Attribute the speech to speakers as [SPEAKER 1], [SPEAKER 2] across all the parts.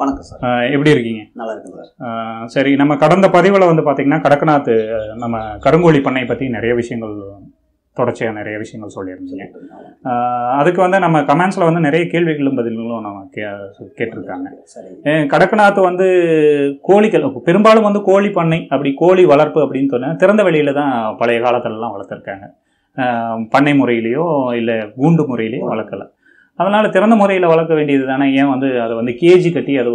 [SPEAKER 1] வணக்கம் சார்.
[SPEAKER 2] எப்படி இருக்கீங்க?
[SPEAKER 1] நல்லா இருக்கு சார்.
[SPEAKER 2] சரி நம்ம கடந்த பதிவில் வந்து பார்த்தீங்கன்னா கடக்கநாத் நம்ம கருங்கோழி பண்ணை பற்றி நிறைய விஷயங்கள் தொடர்ச்சியாக நிறைய விஷயங்கள் சொல்லியிருந்தீங்க. அதுக்கு வந்து நம்ம கமெண்ட்ஸில் வந்து நிறைய கேள்விகளும் பதில்களும் நம்ம கே கேட்டிருக்காங்க. கடக்கநாத் வந்து கோழிகள் பெரும்பாலும் வந்து கோழி பண்ணை அப்படி கோழி வளர்ப்பு அப்படின்னு சொன்னா திறந்த வெளியில தான் பழைய காலத்துலலாம் வளர்த்துருக்காங்க. பண்ணை முறையிலையோ இல்லை கூண்டு முறையிலையோ வளர்க்கல. அதனால திறந்த முறையில் வளர்க்க வேண்டியது தானே. ஏன் வந்து அதை வந்து கேஜி கட்டி அது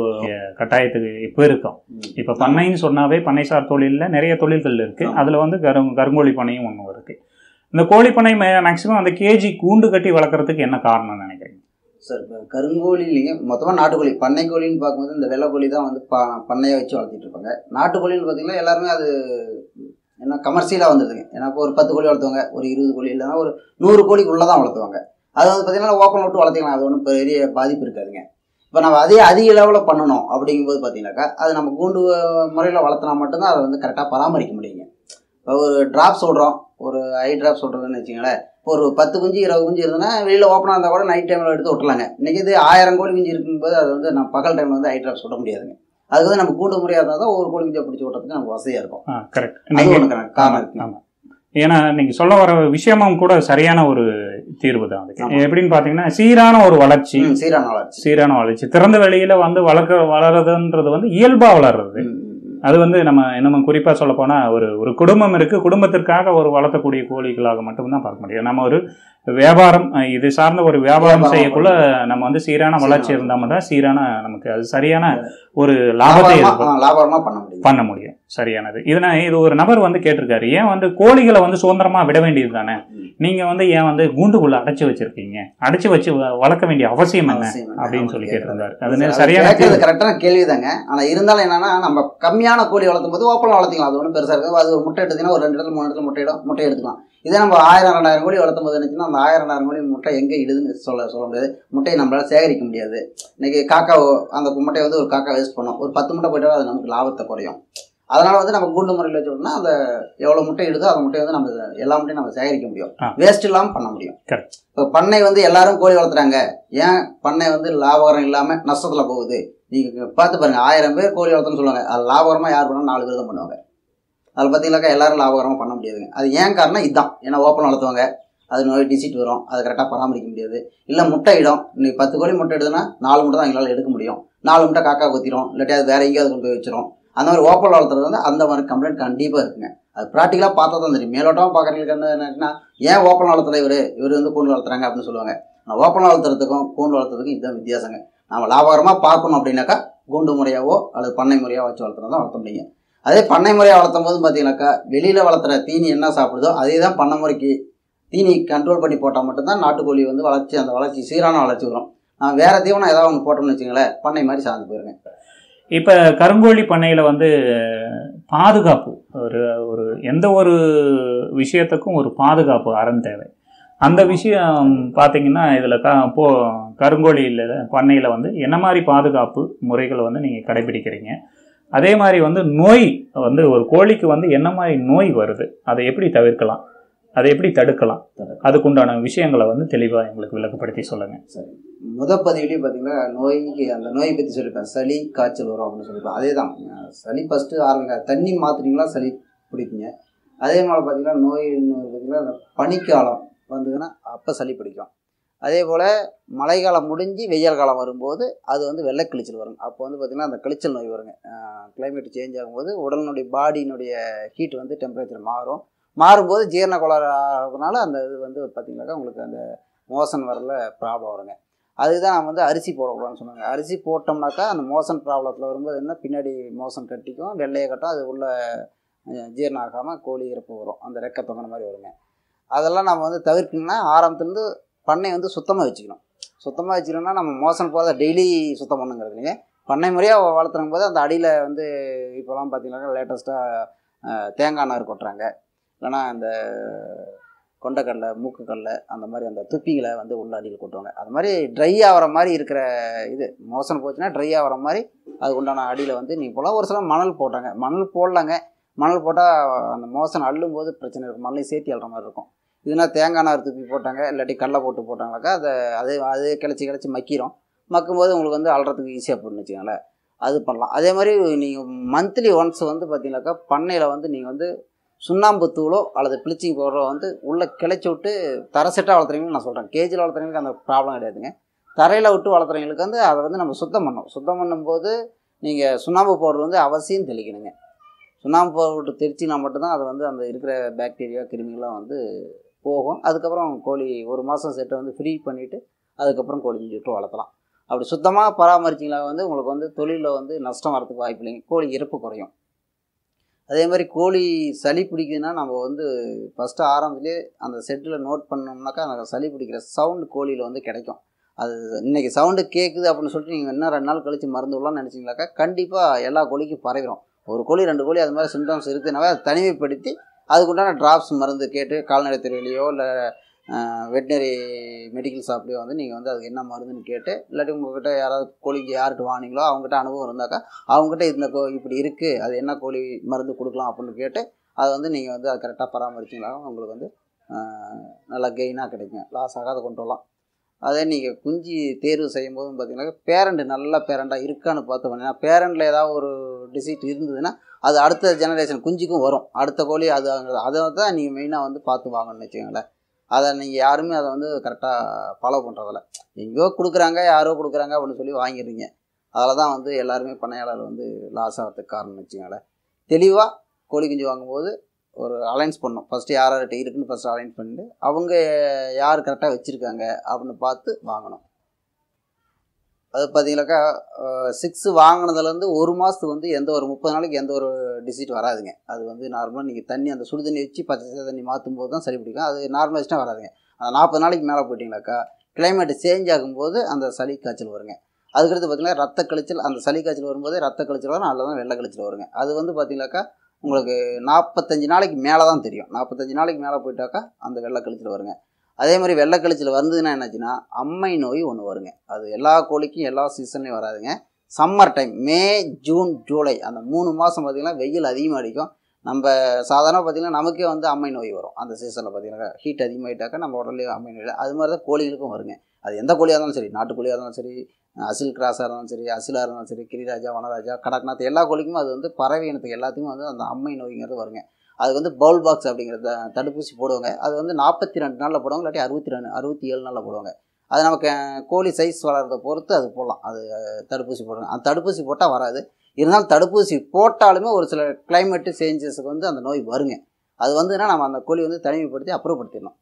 [SPEAKER 2] கட்டாயத்துக்கு இப்போ இருக்கும். இப்போ பண்ணைன்னு சொன்னாவே பண்ணைசார் தொழிலில் நிறைய தொழில்கள் இருக்குது. அதில் வந்து கரு கருங்கோழி பண்ணையும் ஒன்று இருக்குது இந்த கோழி பண்ணை மேக்ஸிமம் அந்த கேஜி கூண்டு கட்டி வளர்க்குறதுக்கு என்ன காரணம்னு நினைக்கிறீங்க?
[SPEAKER 1] சார் இப்போ கருங்கோழிலையும் மொத்தமாக நாட்டுக்கோழி பண்ணை கோழின்னு பார்க்கும்போது இந்த வெள்ளைக்கோழி தான் வந்து ப பண்ணையை வச்சு வளர்த்திட்டு இருப்பாங்க. நாட்டுக்கோழின்னு பார்த்தீங்கன்னா எல்லாருமே அது என்ன கமர்ஷியலாக வந்துடுதுங்க ஏன்னா இப்போ ஒரு பத்து கோழி வளர்த்துவாங்க ஒரு இருபது கோழி இல்லைன்னா ஒரு நூறு கோழிக்குள்ளே தான் வளர்த்துவாங்க. அது வந்து பார்த்தீங்கன்னா ஓப்பன் விட்டு வளர்த்திக்கலாம். அது ஒன்றும் பெரிய பாதிப்பு இருக்காதுங்க. இப்போ நம்ம அதே அதிக லெவலில் பண்ணணும் அப்படிங்கும்போது பார்த்தீங்கன்னாக்கா அது நம்ம கூண்டு முறையில் வளர்த்தினா மட்டும்தான் அதை வந்து கரெக்டாக பராமரிக்க முடியுங்க. இப்போ ஒரு ட்ராப் சொல்கிறோம் ஒரு ஐ ட்ராப் சொல்கிறதுன்னு வச்சுங்களேன் ஒரு பத்து குஞ்சு இருபது குஞ்சு இருந்ததுன்னா வெளியில் ஓப்பனாக இருந்தால் கூட நைட் டைமில் எடுத்து விட்டுலாங்க இன்றைக்கி இது ஆயிரம் கோழி குஞ்சு இருக்கும்போது அது வந்து நம்ம பகல் டைமில் வந்து ஐ ட்ராப் சுட முடியாதுங்க. அதுக்கு வந்து நம்ம கூண்டு முறையாக இருந்தால் தான் ஒவ்வொரு கோழி குஞ்சை பிடிச்சி விட்றதுக்கு நமக்கு வசதியாக இருக்கும்.
[SPEAKER 2] கரெக்ட்
[SPEAKER 1] அது ஒன்று காரணம். இருக்குங்க.
[SPEAKER 2] ஏன்னா நீங்க சொல்ல வர விஷயமும் கூட சரியான ஒரு தீர்வு தான் அதுக்கு. எப்படின்னு பாத்தீங்கன்னா சீரான ஒரு வளர்ச்சி.
[SPEAKER 1] சீரான வளர்ச்சி.
[SPEAKER 2] சீரான வளர்ச்சி. திறந்த வெளியில வந்து வளர்க்க வளருதுன்றது வந்து இயல்பா வளர்றது. அது வந்து நம்ம இன்னும் குறிப்பா சொல்ல போனா ஒரு ஒரு குடும்பம் இருக்கு. குடும்பத்திற்காக ஒரு வளர்த்தக்கூடிய கோழிகளாக மட்டும்தான் பார்க்க முடியும். நம்ம ஒரு வியாபாரம் இது சார்ந்த ஒரு வியாபாரம் செய்யக்குள்ள நம்ம வந்து சீரான வளர்ச்சி இருந்தால் மட்டும் சீரான நமக்கு அது சரியான ஒரு லாபத்தை
[SPEAKER 1] பண்ண முடியும்.
[SPEAKER 2] பண்ண முடியும். சரியானது. இதனா இது ஒரு நபர் வந்து கேட்டிருக்காரு. ஏன் வந்து கோழிகளை வந்து சுதந்திரமா விட வேண்டியது தானே
[SPEAKER 1] ம்.
[SPEAKER 2] நீங்க வந்து ஏன் வந்து கூண்டுக்குள்ள அடைச்சு வச்சிருக்கீங்க? அடைச்சு வச்சு வளர்க்க வேண்டிய அவசியம் என்ன. அப்படின்னு சொல்லி. கேட்டிருந்தாரு. அது சரியான.
[SPEAKER 1] கரெக்டான கேள்விதாங்க. ஆனா இருந்தாலும் என்னன்னா நம்ம கம்மியான கோழி வளர்த்தும் போது ஓப்பனில் வளர்த்திக்கலாம். அது ஒன்றும் பெருசா இருக்கு அது ஒரு முட்டை எடுத்தீங்கன்னா ஒரு ரெண்டு இடத்துல மூணு இடத்துல முட்டையிடும் முட்டை எடுத்துக்கலாம். இதே நம்ம ஆயிரம் ரெண்டாயிரம் கோழி வளர்த்தும் போது நினைச்சுன்னா அந்த ஆயிரம் ரெண்டாயிரம் கோழி முட்டை எங்கே இடுதுன்னு சொல்ல சொல்ல முடியாது. முட்டையை நம்மளால சேகரிக்க முடியாது. இன்னைக்கு காக்கா அந்த முட்டையை வந்து ஒரு காக்கா வேஸ்ட் பண்ணும். ஒரு பத்து முட்டை போயிட்டாலும் அது நமக்கு லாபத்தை குறையும். அதனால வந்து நம்ம கூண்டு முறையில் வச்சோம்னா அந்த எவ்வளோ முட்டை இடுதோ அந்த முட்டையை வந்து நம்ம எல்லா முட்டையும் நம்ம சேகரிக்க முடியும். வேஸ்ட் இல்லாமல் பண்ண முடியும். இப்போ பண்ணை வந்து எல்லாரும் கோழி வளர்த்துறாங்க. ஏன் பண்ணை வந்து லாபகரம் இல்லாமல் நஷ்டத்தில் போகுது? நீங்கள் பார்த்து பாருங்க. ஆயிரம் பேர் கோழி வளர்த்துன்னு சொல்லுவாங்க. அது லாபகரமாக யார் பண்ணாலும் நாலு பேர் தான் பண்ணுவாங்க. அதில் பார்த்தீங்கன்னாக்கா எல்லாரும் லாபகரமாக பண்ண முடியாதுங்க. அது ஏன் காரணம் இதுதான் ஏன்னா ஓப்பன் வளர்த்துவாங்க. அது நோய் டிசிட் வரும். அதை கரெக்டாக பராமரிக்க முடியாது. இல்லை முட்டை இடம். இன்னைக்கு பத்து கோழி முட்டை எடுதுன்னா நாலு முட்டை தான் எங்களால் எடுக்க முடியும். நாலு முட்டை காக்கா கொத்திரும். இல்லாட்டி அது வேற எங்கேயாவது கொண்டு போய் வச்சிரும். அந்த மாதிரி ஓப்பன் வளர்த்துறது வந்து அந்த மாதிரி கம்ப்ளைண்ட் கண்டிப்பாக இருக்குங்க. அது ப்ராக்டிக்கலாக பார்த்தா தான் தெரியும். மேலோட்டமாக பார்க்குறதுக்கு என்ன என்னன்னா ஏன் ஓப்பன் வளர்த்தலை இவர்? இவர் வந்து கூண்டு வளர்த்துறாங்க அப்படின்னு சொல்லுவாங்க. ஆனால் ஓப்பன் வளர்த்துறதுக்கும் கூண்டு வளர்த்துறதுக்கும் இதுதான் வித்தியாசங்க. நம்ம லாபகரமாக பார்க்கணும் அப்படின்னாக்கா கூண்டு முறையாவோ அல்லது பண்ணை முறையாக வச்சு வளர்த்துறதா தான் வளர்த்த முடியுங்க அதே பண்ணை முறையாக வளர்த்தும் போது பார்த்தீங்கன்னாக்கா வெளியில் வளர்த்துற தீனி என்ன சாப்பிடுதோ அதே தான் பண்ணை முறைக்கு தீனி கண்ட்ரோல் பண்ணி போட்டால் மட்டும்தான் நாட்டுக்கோழி வந்து வளர்ச்சி அந்த வளர்ச்சி சீரான வளர்ச்சி வரும். நான் வேறு தீவனம் ஏதாவது ஒன்று போட்டோம்னு வச்சுங்களேன் பண்ணை மாதிரி சார்ந்து போயிருங்க.
[SPEAKER 2] இப்போ கருங்கோழி பண்ணையில் வந்து பாதுகாப்பு ஒரு ஒரு எந்த ஒரு விஷயத்துக்கும் ஒரு பாதுகாப்பு அறம் தேவை. அந்த விஷயம் பார்த்தீங்கன்னா இதில் க போ கருங்கோழியில் பண்ணையில் வந்து என்ன மாதிரி பாதுகாப்பு முறைகளை வந்து நீங்கள் கடைபிடிக்கிறீங்க? அதே மாதிரி வந்து நோய் வந்து ஒரு கோழிக்கு வந்து என்ன மாதிரி நோய் வருது? அதை எப்படி தவிர்க்கலாம்? அதை எப்படி தடுக்கலாம்? அதுக்குண்டான விஷயங்களை வந்து தெளிவாக எங்களுக்கு விளக்கப்படுத்தி சொல்லுங்கள்
[SPEAKER 1] சரி. முத பதிவுலேயே பார்த்தீங்கன்னா நோய்க்கு அந்த நோயை பற்றி சொல்லியிருப்பேன். சளி காய்ச்சல் வரும் அப்படின்னு சொல்லியிருப்பேன். அதே தான் சளி ஃபஸ்ட்டு ஆரம்பிக்க தண்ணி மாற்றுறீங்களா சளி பிடிக்குங்க. அதே மாதிரி பார்த்தீங்கன்னா நோய் பார்த்தீங்கன்னா அந்த பனிக்காலம் வந்ததுன்னா அப்போ சளி பிடிக்கும். அதே போல் மழைக்காலம் முடிஞ்சு வெயில் காலம் வரும்போது அது வந்து வெள்ளை கிழிச்சல் வரும். அப்போ வந்து பார்த்திங்கன்னா அந்த கிழிச்சல் நோய் வருங்க. கிளைமேட் சேஞ்ச் ஆகும்போது உடலினுடைய பாடியினுடைய ஹீட் வந்து டெம்பரேச்சர் மாறும். மாறும்போது ஜீரண கோளாறு ஆகிறதுனால அந்த இது வந்து பார்த்திங்கனாக்கா உங்களுக்கு அந்த மோசன் வரல ப்ராப்ளம் வருங்க. அதுதான் நான் வந்து அரிசி போடக்கூடாதுன்னு சொன்னாங்க. அரிசி போட்டோம்னாக்கா அந்த மோசன் ப்ராப்ளத்தில் வரும்போது என்ன? பின்னாடி மோசன் கட்டிக்கும் வெள்ளையை கட்டும் அது உள்ள ஜீரணம் ஆகாமல் கோழி இறப்பு வரும். அந்த ரெக்கை தொங்கின மாதிரி வருங்க. அதெல்லாம் நம்ம வந்து தவிர்க்கணும்னா ஆரம்பத்துலேருந்து பண்ணை வந்து சுத்தமாக வச்சுக்கணும். சுத்தமாக வச்சுக்கணும்னா நம்ம மோசன் போகிறத டெய்லி சுத்தம் பண்ணுங்கிறது இல்லைங்க. பண்ணை முறையாக வளர்த்துறங்க போது அந்த அடியில் வந்து இப்போலாம் பார்த்தீங்கன்னாக்கா லேட்டஸ்ட்டாக தேங்காய் நார் கொட்டுறாங்க. இல்லைன்னா அந்த கொண்டக்கடலை மூக்குக்கடலை அந்த மாதிரி அந்த துப்பிங்களை வந்து உள்ள அடியில் கொட்டுவாங்க அது மாதிரி ட்ரை ஆகிற மாதிரி இருக்கிற இது மோசன் போச்சுன்னா ட்ரை ஆகிற மாதிரி அதுக்கு உண்டான அடியில் வந்து நீ போல ஒரு சில மணல் போட்டாங்க. மணல் போடலாங்க. மணல் போட்டால் அந்த மோசன் அள்ளும்போது பிரச்சனை இருக்கும். மணலையும் சேர்த்தி அள்ளுற மாதிரி இருக்கும். இதுனா தேங்காய் நார் துப்பி போட்டாங்க. இல்லாட்டி கடலை போட்டு போட்டாங்கனாக்கா அதை அது அது கிளச்சி கிளச்சி மக்கிரும். மக்கும்போது உங்களுக்கு வந்து அல்றதுக்கு ஈஸியாக போடணும்னு வச்சுக்கோங்களேன். அது பண்ணலாம். அதே மாதிரி நீங்கள் மந்த்லி ஒன்ஸ் வந்து பார்த்தீங்கன்னாக்கா பண்ணையில் வந்து நீங்கள் வந்து சுண்ணாம்பு தூளோ அல்லது ப்ளீச்சிங் பவுடரோ வந்து உள்ளே கிளச்சி விட்டு தர செட்டாக வளர்த்துறீங்கன்னு நான் சொல்கிறேன். கேஜியில் வளர்த்துறவங்களுக்கு அந்த ப்ராப்ளம் கிடையாதுங்க. தரையில் விட்டு வளர்த்துறவங்களுக்கு வந்து அதை வந்து நம்ம சுத்தம் பண்ணோம் சுத்தம் பண்ணும்போது நீங்கள் சுண்ணாம்பு பவுடர் வந்து அவசியம் தெளிக்கணுங்க. சுண்ணாம்பு பவுடர் விட்டு தெளிச்சினா மட்டும்தான் அது வந்து அந்த இருக்கிற பாக்டீரியா கிருமிகள்லாம் வந்து போகும். அதுக்கப்புறம் கோழி ஒரு மாதம் செட்டை வந்து ஃப்ரீ பண்ணிவிட்டு அதுக்கப்புறம் கோழி குஞ்சு விட்டு வளர்த்தலாம். அப்படி சுத்தமாக பராமரிச்சிங்களா வந்து உங்களுக்கு வந்து தொழிலில் வந்து நஷ்டம் வரதுக்கு வாய்ப்பு இல்லைங்க கோழி இறப்பு குறையும். அதே மாதிரி கோழி சளி பிடிக்குதுன்னா நம்ம வந்து ஃபஸ்ட்டு ஆரம்பத்துலேயே அந்த செட்டில் நோட் பண்ணோம்னாக்கா அந்த சளி பிடிக்கிற சவுண்டு கோழியில் வந்து கிடைக்கும். அது இன்னைக்கு சவுண்டு கேட்குது அப்படின்னு சொல்லிட்டு நீங்கள் இன்னும் ரெண்டு நாள் கழித்து மருந்து விடலாம்னு நினச்சிங்களாக்கா கண்டிப்பாக எல்லா கோழிக்கும் பரவிடும் ஒரு கோழி ரெண்டு கோழி அது மாதிரி சிம்டம்ஸ் இருக்குதுனாவே அதை தனிமைப்படுத்தி அதுக்குண்டான ட்ராப்ஸ் மருந்து கேட்டு கால்நடை துறையிலையோ இல்லை வெட்டினரி மெடிக்கல் ஷாப்லேயே வந்து நீங்கள் வந்து அதுக்கு என்ன மருந்துன்னு கேட்டு இல்லாட்டி உங்ககிட்ட யாராவது கோழிக்கு யார்கிட்ட வாங்கினீங்களோ அவங்ககிட்ட அனுபவம் இருந்தாக்கா அவங்ககிட்ட இந்த கோ இப்படி இருக்குது அது என்ன கோழி மருந்து கொடுக்கலாம் அப்படின்னு கேட்டு அதை வந்து நீங்கள் வந்து அதை கரெக்டாக பராமரிச்சிங்களா உங்களுக்கு வந்து நல்லா கெயினாக கிடைக்கும். லாஸ் ஆகாத கொண்டு வரலாம். அதே நீங்கள் குஞ்சு தேர்வு செய்யும் போதும் பார்த்தீங்கன்னா பேரண்ட் நல்ல பேரண்டாக இருக்கான்னு பார்த்து பண்ணிங்கன்னா பேரண்டில் ஏதாவது ஒரு டிசீட் இருந்ததுன்னா அது அடுத்த ஜெனரேஷன் குஞ்சுக்கும் வரும். அடுத்த கோழி அது அதை தான் நீங்கள் மெயினாக வந்து பார்த்து வாங்கணும்னு வச்சுக்கோங்களேன். அதை நீங்கள் யாருமே அதை வந்து கரெக்டாக ஃபாலோ பண்ணுறதில்ல எங்கேயோ கொடுக்குறாங்க யாரோ கொடுக்குறாங்க அப்படின்னு சொல்லி வாங்கிடுறீங்க. அதில் தான் வந்து எல்லாருமே பண்ணையாளர் வந்து லாஸ் ஆகிறதுக்கு காரணம்னு வச்சுக்கோங்களேன். தெளிவாக கோழி குஞ்சு வாங்கும்போது ஒரு அலைன்ஸ் பண்ணணும். ஃபஸ்ட்டு யார் யார்கிட்ட இருக்குன்னு ஃபஸ்ட்டு அலைன்ஸ் பண்ணிட்டு அவங்க யார் கரெக்டாக வச்சுருக்காங்க அப்படின்னு பார்த்து வாங்கணும். அது பார்த்தீங்கன்னாக்கா சிக்ஸு வாங்கினதுலேருந்து ஒரு மாதத்துக்கு வந்து எந்த ஒரு முப்பது நாளைக்கு எந்த ஒரு டிசிட் வராதுங்க. அது வந்து நார்மலாக நீங்கள் தண்ணி அந்த சுடு தண்ணி வச்சு பச்சை தண்ணி மாற்றும் போது தான் சரி பிடிக்கும். அது நார்மல் வராதுங்க. அந்த நாற்பது நாளைக்கு மேலே போயிட்டிங்கனாக்கா கிளைமேட் சேஞ்ச் ஆகும்போது அந்த சளி காய்ச்சல் வருங்க. அதுக்கடுத்து பார்த்தீங்கன்னா ரத்த கழிச்சல் அந்த சளி காய்ச்சல் வரும்போதே ரத்த கழிச்சல் வரும் அல்லது தான் வெள்ளை கழிச்சல் வருங்க. அது வந்து பார்த்தீங்கன்னாக்கா உங்களுக்கு நாற்பத்தஞ்சு நாளைக்கு மேலே தான் தெரியும். நாற்பத்தஞ்சு நாளைக்கு மேலே போயிட்டாக்கா அந்த வெள்ளை கழிச்சல் வருங்க. அதே மாதிரி வெள்ளை வந்ததுன்னா என்னாச்சுன்னா அம்மை நோய் ஒன்று வருங்க. அது எல்லா கோழிக்கும் எல்லா சீசன்லையும் வராதுங்க. Summer time May June July அந்த மூணு மாதம் பார்த்திங்கன்னா வெயில் அதிகமாக அடிக்கும். நம்ம சாதாரண பார்த்திங்கன்னா நமக்கே வந்து அம்மை நோய் வரும். அந்த சீசனில் பார்த்திங்கன்னா ஹீட் அதிகமாகிட்டாக்கா நம்ம உடலே அம்மை நோய் அது மாதிரி தான் கோழிகளுக்கும் வருங்க. அது எந்த கோழியாக இருந்தாலும் சரி நாட்டுக்கோழியாக இருந்தாலும் சரி அசில் கிராஸாக இருந்தாலும் சரி அசிலாக இருந்தாலும் சரி கிரிராஜா வனராஜா கடக்நாத் எல்லா கோழிக்கும் அது வந்து பறவை இனத்துக்கு எல்லாத்துக்கும் வந்து அந்த அம்மை நோய்ங்கிறது வருங்க. அதுக்கு வந்து பவுல் பாக்ஸ் அப்படிங்கிறத தடுப்பூசி போடுவாங்க. அது வந்து நாற்பத்தி ரெண்டு நாளில் போடுவாங்க இல்லாட்டி அறுபத்தி ரெண்டு அறுபத்தி ஏழு நாளில் போடுவாங்க. அது நமக்கு கோழி சைஸ் வளர்றதை பொறுத்து அது போடலாம். அது தடுப்பூசி போடுறாங்க அந்த தடுப்பூசி போட்டால் வராது. இருந்தாலும் தடுப்பூசி போட்டாலுமே ஒரு சில கிளைமேட்டு சேஞ்சஸுக்கு வந்து அந்த நோய் வருங்க. அது வந்துன்னா நம்ம அந்த கோழி வந்து தனிமைப்படுத்தி அப்புறப்படுத்திடணும்.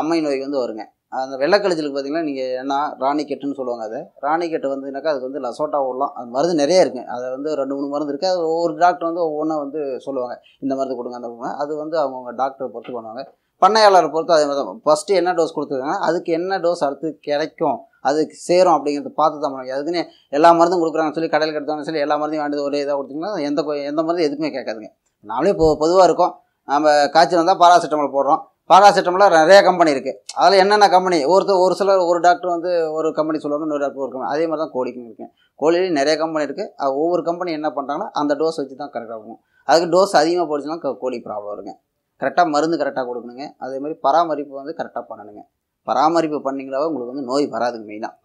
[SPEAKER 1] அம்மை நோய் வந்து வருங்க. அந்த வெள்ளைக்கழிச்சலுக்கு பார்த்தீங்கன்னா நீங்கள் என்ன ராணி கெட்டுன்னு சொல்லுவாங்க அதை. ராணி கெட்டு வந்துனாக்கா அதுக்கு வந்து லசோட்டா ஓடலாம் அது மருந்து நிறைய இருக்குது அதை வந்து ரெண்டு மூணு மருந்து இருக்குது அது ஒவ்வொரு டாக்டர் வந்து ஒவ்வொன்றா வந்து சொல்லுவாங்க. இந்த மருந்து கொடுங்க அந்த கொடுங்க. அது வந்து அவங்கவுங்க டாக்டரை பொறுத்து பண்ணுவாங்க. பண்ணையாளரை பொறுத்து அதே மாதிரி தான் ஃபஸ்ட்டு என்ன டோஸ் கொடுத்துருக்காங்க? அதுக்கு என்ன டோஸ் அடுத்து கிடைக்கும்? அதுக்கு சேரும் அப்படிங்கிறத பார்த்து தான் பண்ணுவாங்க அதுக்குன்னு எல்லா மருந்தும் கொடுக்குறாங்கன்னு சொல்லி கடையில் கிடைத்தாங்கன்னு சொல்லி எல்லா மருந்தையும் வாங்கிட்டு ஒரே இதாக கொடுத்தீங்கன்னா எந்த எந்த மருந்து எதுக்குமே கேட்காதுங்க. நாமளே இப்போ பொதுவாக இருக்கும். நம்ம காய்ச்சல் வந்தால் பாராசிட்டமால் போடுறோம். பாராசிட்டமில் நிறைய கம்பெனி இருக்குது அதில் என்னென்ன கம்பெனி ஒருத்தர் ஒரு சிலர் ஒரு டாக்டர் வந்து ஒரு கம்பெனி சொல்லுவாங்க இன்னொரு டாக்டர் ஒரு கம்பெனி அதே மாதிரி தான் கோழிக்கும் இருக்குது கோழிலையும் நிறைய கம்பெனி இருக்குது ஒவ்வொரு கம்பெனி என்ன பண்ணுறாங்கன்னா அந்த டோஸ் வச்சு தான் கரெக்டாக இருக்கும். அதுக்கு டோஸ் அதிகமாக போடுச்சுன்னா கோழி ப்ராப்ளம் வருங்க. கரெக்டாக மருந்து கரெக்டாக கொடுக்கணுங்க. அதே மாதிரி பராமரிப்பு வந்து கரெக்டாக பண்ணணுங்க. பராமரிப்பு பண்ணிங்களாவே உங்களுக்கு வந்து நோய் வராதுங்க மெயினாக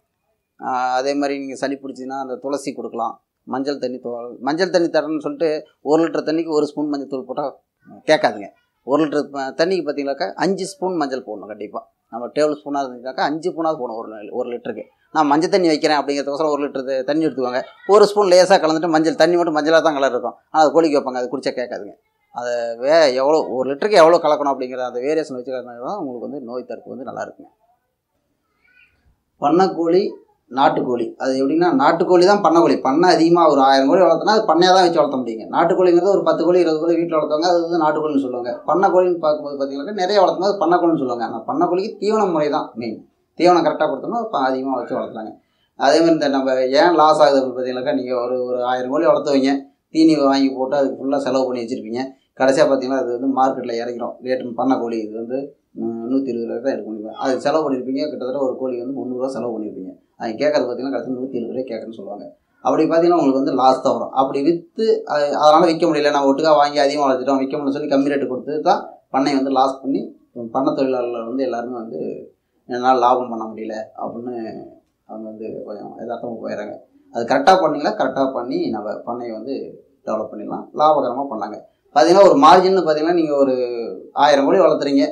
[SPEAKER 1] அதே மாதிரி நீங்கள் சளி பிடிச்சின்னா அந்த துளசி கொடுக்கலாம். மஞ்சள் தண்ணி தோ மஞ்சள் தண்ணி தரணும்னு சொல்லிட்டு ஒரு லிட்டர் தண்ணிக்கு ஒரு ஸ்பூன் மஞ்சள் தூள் போட்டால் கேட்காதுங்க. ஒரு லிட்டர் தண்ணிக்கு பார்த்தீங்கன்னாக்கா அஞ்சு ஸ்பூன் மஞ்சள் போடணும் கண்டிப்பாக நம்ம டேபிள் ஸ்பூனாக இருந்துச்சுனாக்கா அஞ்சு ஸ்பூனாவது போடணும் ஒரு ஒரு லிட்டருக்கு. நான் மஞ்சள் தண்ணி வைக்கிறேன் அப்படிங்கிறதுக்கோசரம் ஒரு லிட்டர் தண்ணி எடுத்துக்கோங்க. ஒரு ஸ்பூன் லேசாக கலந்துட்டு மஞ்சள் தண்ணி மட்டும் மஞ்சளாக தான் கலர் இருக்கும். ஆனால் அது கோழிக்கு வைப்பாங்க அது குடிச்சா கேட்காதுங்க. அதை வே எவ்வளோ ஒரு லிட்டருக்கு எவ்வளோ கலக்கணும் அப்படிங்கிற அந்த வேரியேஷன் வச்சுக்கிறதுனால தான் உங்களுக்கு வந்து நோய் தடுப்பு வந்து நல்லா இருக்குங்க. நாட்டுக்கோழி. அது எப்படின்னா நாட்டுக்கோழி தான் பண்ணக்கோழி. பண்ணை அதிகமாக ஒரு ஆயிரம் கோழி வளர்த்தனா அது பண்ணையாக தான் வச்சு வளர்த்த முடியுங்க நாட்டுக்கோழிங்கிறது ஒரு பத்து கோழி இருபது கோழி வீட்டில் வளர்த்தவங்க அது வந்து நாட்டுக்கோழின்னு சொல்லுவாங்க. பண்ணக்கோழின்னு பார்க்கும்போது பார்த்தீங்கன்னா நிறைய வளர்த்தும் போது பண்ணைக்கோழின்னு சொல்லுவாங்க. ஆனால் பண்ணக்கோழிக்கு தீவன முறை தான் மெயின் தீவனம் கரெக்டாக கொடுத்தோம்னா இப்போ அதிகமாக வச்சு வளர்த்துறாங்க அதேமாதிரி இந்த நம்ம ஏன் லாஸ் ஆகுது அப்படின்னு பார்த்தீங்கன்னாக்கா நீங்கள் ஒரு ஒரு ஆயிரம் கோழி வளர்த்துவீங்க. தீனி வாங்கி போட்டு அதுக்கு ஃபுல்லாக செலவு பண்ணி வச்சுருப்பீங்க. கடைசியாக பார்த்தீங்கன்னா அது வந்து மார்க்கெட்டில் இறக்கிறோம். ரேட்டு பண்ணக்கோழி கோழி இது வந்து நூற்றி இருபது ரூபாய் தான் எடுக்க முடியும். அது செலவு பண்ணியிருப்பீங்க கிட்டத்தட்ட ஒரு கோழி வந்து முந்நூறுரூவா செலவு பண்ணியிருப்பீங்க அவங்க கேட்கறது பார்த்தீங்கன்னா கடைசி நூற்றி இருபது ரூபாய் கேட்குறேன்னு சொல்லுவாங்க. அப்படி பார்த்தீங்கன்னா உங்களுக்கு வந்து லாஸ் தான் வரும். அப்படி விற்று அதனால் விற்க முடியல. நம்ம ஒட்டுக்காக வாங்கி அதிகமாக வளர்த்துட்டோம். விற்க முடியல சொல்லி கம்மி ரேட்டு கொடுத்து தான் பண்ணை வந்து லாஸ் பண்ணி பண்ண தொழிலாளர்கள் வந்து எல்லாருமே வந்து என்னால் லாபம் பண்ண முடியல அப்படின்னு அவங்க வந்து கொஞ்சம் எதார்த்தமாக போயிடுறாங்க அது கரெக்டாக பண்ணிங்களா கரெக்டாக பண்ணி நம்ம பண்ணையை வந்து டெவலப் பண்ணிடலாம். லாபகரமாக பண்ணாங்க பார்த்தீங்கன்னா ஒரு மார்ஜின்னு பார்த்தீங்கன்னா நீங்கள் ஒரு ஆயிரம் கோழி வளர்த்துறீங்க.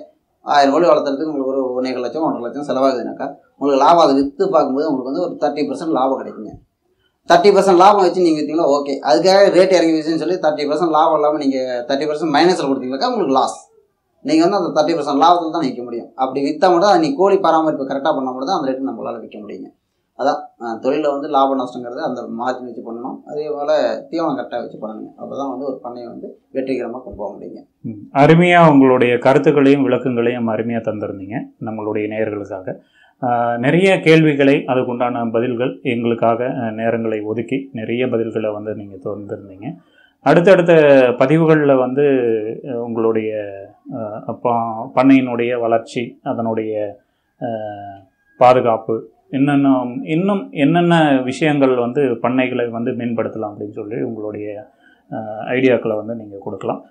[SPEAKER 1] ஆயிரம் கோழி வளர்த்துறதுக்கு உங்களுக்கு ஒன்றே ஒன்றரை லட்சம் ஒன்றரை லட்சம் செலவாகுதுனாக்கா உங்களுக்கு லாபம் அதை விற்று பார்க்கும்போது உங்களுக்கு வந்து ஒரு தேர்ட்டி பர்சன்ட் லாபம் கிடைக்குங்க. தேர்ட்டி பர்சன்ட் லாபம் வச்சு நீங்கள் விற்றீங்களா ஓகே அதுக்காக ரேட் இறங்கி வச்சுன்னு சொல்லி தேர்ட்டி பர்சன்ட் லாபம் இல்லாமல் நீங்கள் தேர்ட்டி பர்சன்ட் மைனஸில் கொடுத்தீங்களாக்கா உங்களுக்கு லாஸ் நீங்கள் வந்து அந்த தேர்ட்டி பர்சன்ட் லாபத்தில் தான் விற்க முடியும். அப்படி விற்றா மட்டும் தான் நீ கோழி பராமரிப்பு கரெக்டாக பண்ணால் மட்டும் தான் அந்த ரேட்டு நம்மளால் விற்க முடியுங்க. அதான் தொழிலில் வந்து லாப நஷ்டங்கிறது அந்த மார்ஜின் வச்சு பண்ணணும். அதே போல் தீவனம் கரெக்டாக வச்சு பண்ணணுங்க அப்போ தான் வந்து ஒரு பண்ணையை வந்து வெற்றிகரமாக கொண்டு போக முடியுங்க.
[SPEAKER 2] அருமையாக உங்களுடைய கருத்துக்களையும் விளக்கங்களையும் அருமையாக தந்திருந்தீங்க நம்மளுடைய நேயர்களுக்காக. நிறைய கேள்விகளை அதுக்குண்டான பதில்கள் எங்களுக்காக நேரங்களை ஒதுக்கி நிறைய பதில்களை வந்து நீங்கள் தந்திருந்தீங்க. அடுத்தடுத்த பதிவுகளில் வந்து உங்களுடைய அஹ், பண்ணையினுடைய வளர்ச்சி அதனுடைய பாதுகாப்பு என்னென்ன இன்னும் என்னென்ன விஷயங்கள் வந்து பண்ணைகளை வந்து மேம்படுத்தலாம் அப்படின்னு சொல்லி உங்களுடைய ஐடியாக்களை வந்து நீங்கள் கொடுக்கலாம்.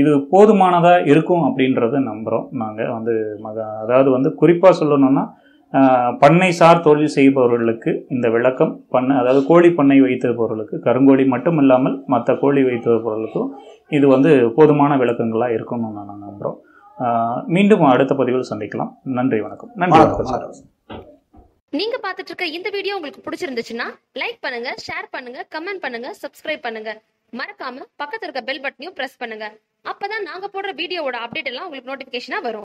[SPEAKER 2] இது போதுமானதாக இருக்கும் அப்படின்றத நம்புகிறோம் நாங்கள் வந்து மக அதாவது வந்து குறிப்பாக சொல்லணும்னா பண்ணை சார் தொழில் செய்பவர்களுக்கு இந்த விளக்கம் பண்ணை அதாவது கோழி பண்ணை வைத்திருப்பவர்களுக்கு கருங்கோழி மட்டும் இல்லாமல் மற்ற கோழி வைத்திருப்பவர்களுக்கும் இது வந்து போதுமான விளக்கங்களாக இருக்கும்னு நான் நம்புகிறோம் மீண்டும் அடுத்த பதிவில் சந்திக்கலாம். நன்றி வணக்கம். நன்றி
[SPEAKER 1] வணக்கம்
[SPEAKER 2] சார்.
[SPEAKER 3] நீங்க பாத்துட்டு இருக்க இந்த வீடியோ உங்களுக்கு பிடிச்சிருந்துச்சுன்னா லைக் பண்ணுங்க ஷேர் பண்ணுங்க கமெண்ட் பண்ணுங்க சப்ஸ்கிரைப் பண்ணுங்க. மறக்காம பக்கத்துல இருக்க பெல் பட்டனையும் பிரஸ் பண்ணுங்க. அப்பதான் நாங்க போடுற வீடியோவோட அப்டேட் எல்லாம் உங்களுக்கு நோட்டிபிகேஷனா வரும்.